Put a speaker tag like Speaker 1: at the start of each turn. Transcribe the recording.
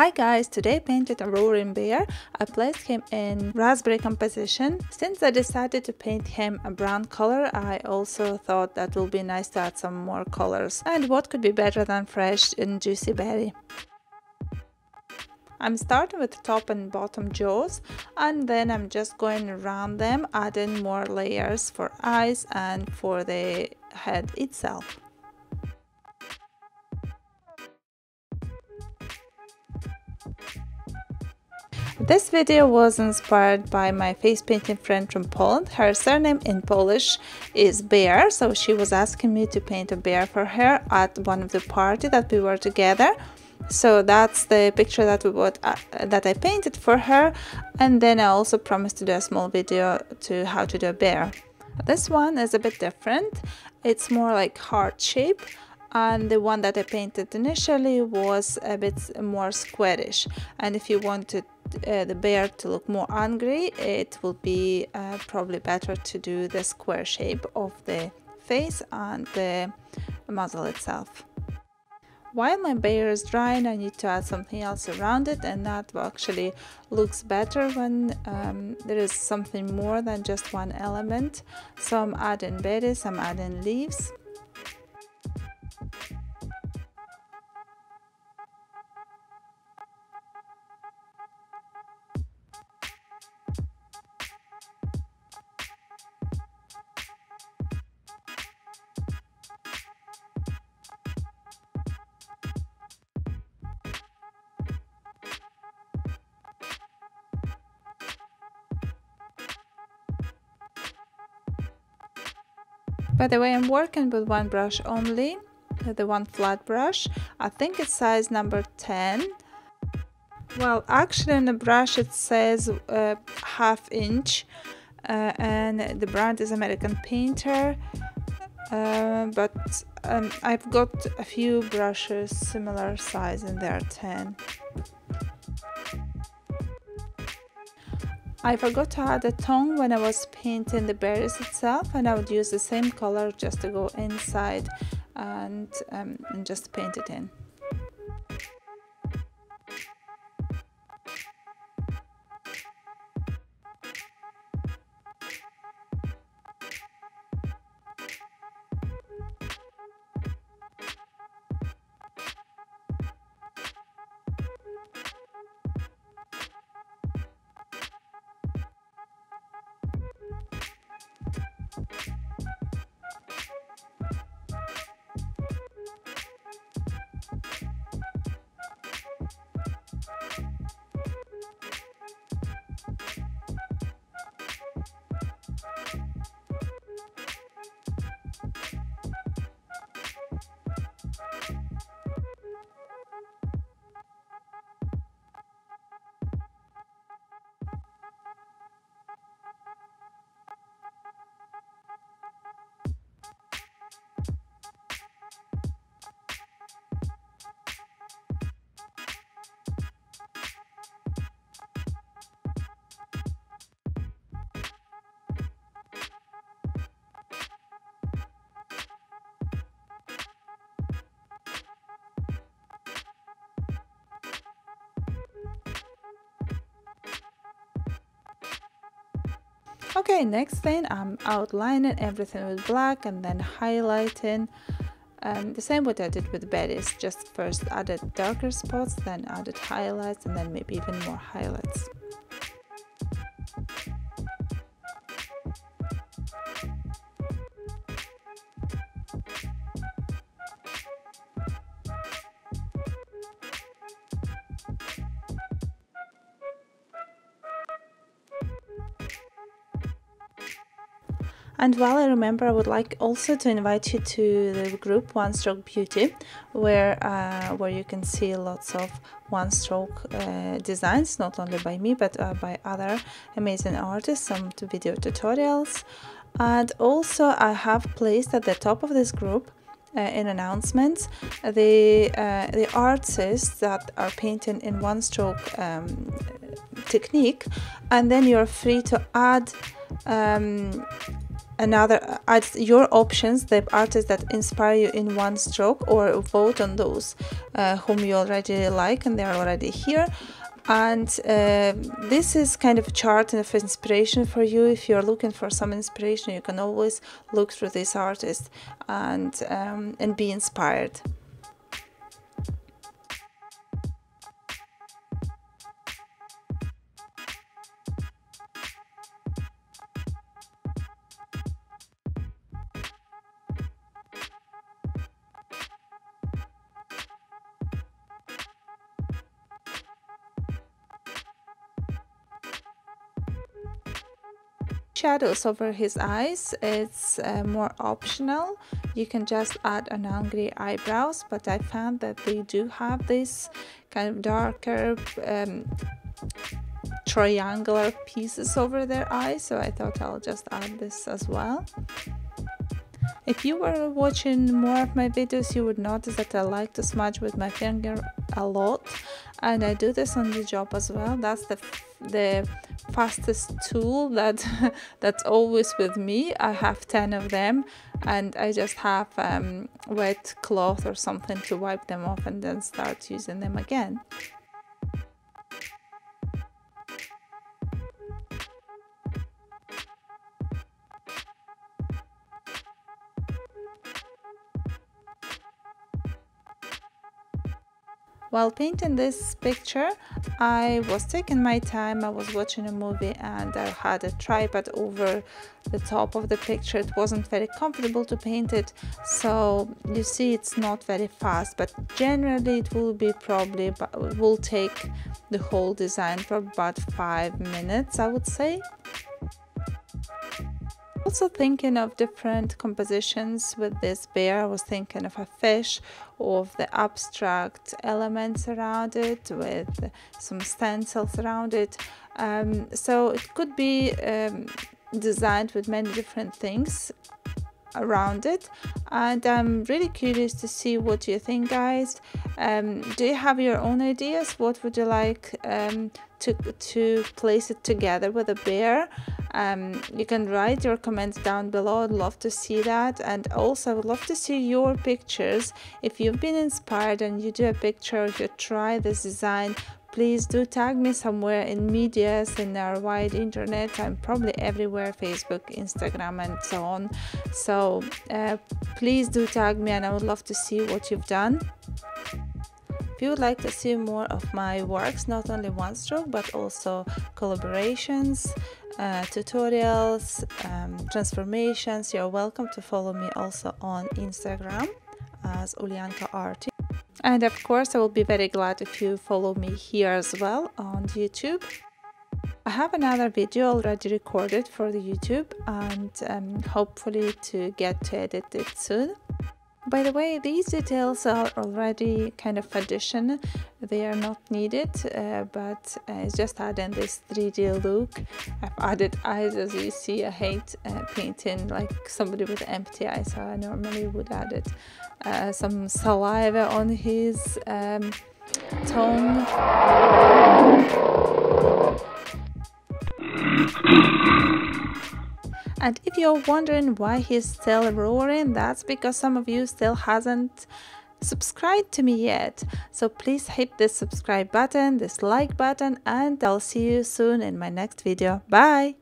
Speaker 1: Hi guys, today I painted a roaring bear. I placed him in raspberry composition. Since I decided to paint him a brown color, I also thought that would be nice to add some more colors. And what could be better than fresh and juicy berry? I'm starting with top and bottom jaws and then I'm just going around them adding more layers for eyes and for the head itself. This video was inspired by my face painting friend from Poland. Her surname in Polish is Bear, so she was asking me to paint a bear for her at one of the party that we were together. So that's the picture that we bought, uh, that I painted for her, and then I also promised to do a small video to how to do a bear. This one is a bit different. It's more like heart shape and the one that I painted initially was a bit more squarish and if you wanted uh, the bear to look more angry it will be uh, probably better to do the square shape of the face and the muzzle itself. While my bear is drying I need to add something else around it and that actually looks better when um, there is something more than just one element. So I'm adding berries, I'm adding leaves By the way, I'm working with one brush only, the one flat brush. I think it's size number 10. Well, actually in the brush it says uh, half inch uh, and the brand is American Painter. Uh, but um, I've got a few brushes similar size and they're 10. I forgot to add a tone when I was painting the berries itself and I would use the same color just to go inside and, um, and just paint it in. Okay, next thing I'm outlining everything with black and then highlighting um, the same what I did with berries, just first added darker spots, then added highlights and then maybe even more highlights. And while I remember, I would like also to invite you to the group One Stroke Beauty, where uh, where you can see lots of one stroke uh, designs, not only by me but uh, by other amazing artists, some video tutorials. And also, I have placed at the top of this group uh, in announcements the uh, the artists that are painting in one stroke um, technique and then you're free to add um, another add your options the artists that inspire you in one stroke or vote on those uh, whom you already like and they're already here. And uh, this is kind of a chart of inspiration for you. If you're looking for some inspiration you can always look through this artist and um, and be inspired shadows over his eyes. It's uh, more optional. You can just add an angry eyebrows but I found that they do have this kind of darker um, triangular pieces over their eyes so I thought I'll just add this as well. If you were watching more of my videos you would notice that I like to smudge with my finger a lot and I do this on the job as well. That's the the fastest tool that that's always with me. I have 10 of them and i just have um, wet cloth or something to wipe them off and then start using them again While painting this picture, I was taking my time, I was watching a movie and I had a tripod over the top of the picture. It wasn't very comfortable to paint it, so you see it's not very fast, but generally it will be probably, will take the whole design for about five minutes, I would say also thinking of different compositions with this bear. I was thinking of a fish, of the abstract elements around it, with some stencils around it. Um, so it could be um, designed with many different things around it and I'm really curious to see what you think guys um, do you have your own ideas what would you like um, to, to place it together with a bear um, you can write your comments down below. I'd love to see that. And also I would love to see your pictures. If you've been inspired and you do a picture if you try this design please do tag me somewhere in medias in our wide internet i'm probably everywhere facebook instagram and so on. So uh, please do tag me and i would love to see what you've done. If you would like to see more of my works not only one stroke but also collaborations uh, tutorials um, transformations you're welcome to follow me also on instagram as Ulianka Arty and of course, I will be very glad if you follow me here as well on YouTube. I have another video already recorded for the YouTube and um, hopefully to get to edit it soon. By the way, these details are already kind of addition. They are not needed, uh, but uh, just adding this 3D look. I've added eyes as you see. I hate uh, painting like somebody with empty eyes, so I normally would add it. Uh, some saliva on his um, tongue. And if you're wondering why he's still roaring, that's because some of you still hasn't subscribed to me yet. So please hit this subscribe button, this like button, and I'll see you soon in my next video. Bye!